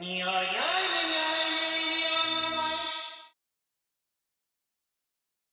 匂い